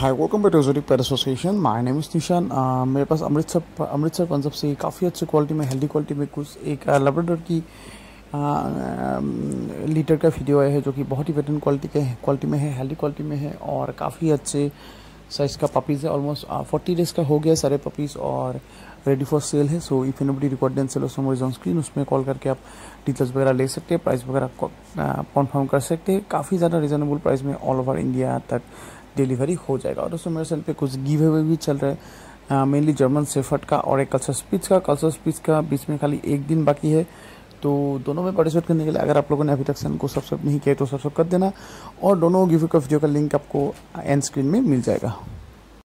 Hi welcome to Zotic pet association my name is Nishan मेरे पास अमृतसर अमृतसर पंजाब से काफ़ी अच्छी क्वालिटी में हेल्दी क्वालिटी में कुछ एक लेबरडोर की लीटर का वीडियो आया है जो कि बहुत ही बेटन क्वालिटी के क्वालिटी में है हेल्दी क्वालिटी में है और काफ़ी अच्छे साइज़ का पपीज़ है। ऑलमोस्ट फोर्टी डेज़ का हो गया सारे पपीज़ और रेडी फॉर सेल है। So if anybody record then sell some more on screen उसमें कॉल करके आप डिटेल्स वगैरह ले सकते हैं प्राइस वगैरह कन्फर्म कर सकते हैं। काफ़ी ज़्यादा रिजनेबल प्राइस में ऑल ओवर इंडिया तक डिलीवरी हो जाएगा। और दोस्तों मेरे सेल पे कुछ गिव अवे भी चल रहे है। मेनली जर्मन सेफर्ट का और एक कल्चर स्पीच का। कल्चर स्पीच का बीच में खाली एक दिन बाकी है। तो दोनों में पार्टिसिपेट करने के लिए अगर आप लोगों ने अभी तक चैनल को सब्सक्राइब नहीं किया तो सब्सक्राइब कर देना। और दोनों गिव का वीडियो का लिंक आपको एंड स्क्रीन में मिल जाएगा।